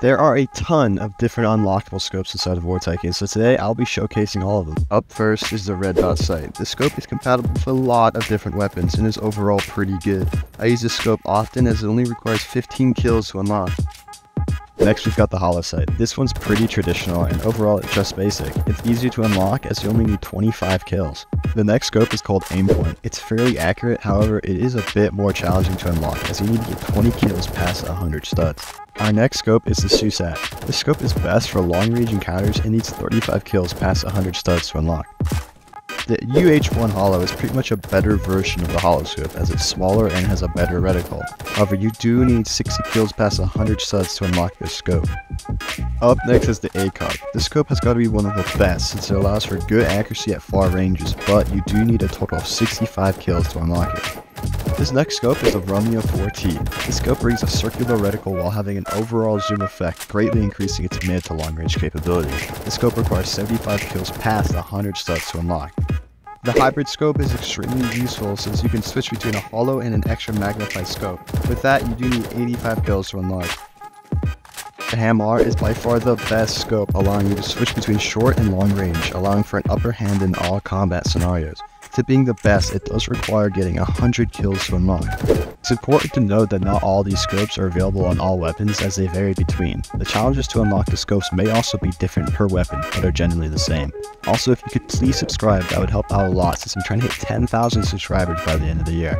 There are a ton of different unlockable scopes inside of War Tycoon, so today I'll be showcasing all of them. Up first is the red dot sight. The scope is compatible with a lot of different weapons and is overall pretty good. I use this scope often as it only requires 15 kills to unlock. Next we've got the holo sight. This one's pretty traditional and overall it's just basic. It's easier to unlock as you only need 25 kills. The next scope is called Aimpoint. It's fairly accurate, however it is a bit more challenging to unlock as you need to get 20 kills past 100 studs. Our next scope is the SUSAT. This scope is best for long range encounters and needs 35 kills past 100 studs to unlock. The UH-1 Holo is pretty much a better version of the Holo Scope as it's smaller and has a better reticle. However, you do need 60 kills past 100 studs to unlock this scope. Up next is the ACOG. This scope has got to be one of the best since it allows for good accuracy at far ranges, but you do need a total of 65 kills to unlock it. This next scope is the Romeo 4T. This scope brings a circular reticle while having an overall zoom effect, greatly increasing its mid to long range capabilities. The scope requires 75 kills past 100 studs to unlock. The hybrid scope is extremely useful since you can switch between a holo and an extra magnified scope. With that, you do need 85 kills to unlock. The HAMR is by far the best scope, allowing you to switch between short and long range, allowing for an upper hand in all combat scenarios. To being the best, it does require getting 100 kills to unlock. It's important to note that not all these scopes are available on all weapons as they vary between. The challenges to unlock the scopes may also be different per weapon, but are generally the same. Also, if you could please subscribe, that would help out a lot since I'm trying to hit 10,000 subscribers by the end of the year.